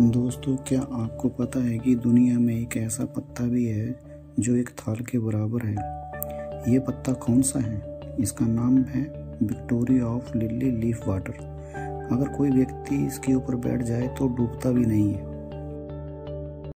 दोस्तों, क्या आपको पता है कि दुनिया में एक ऐसा पत्ता भी है जो एक थाल के बराबर है? ये पत्ता कौन सा है? इसका नाम है Victoria of lily leaf water. अगर कोई व्यक्ति इसके ऊपर बैठ जाए तो डूबता भी नहीं है।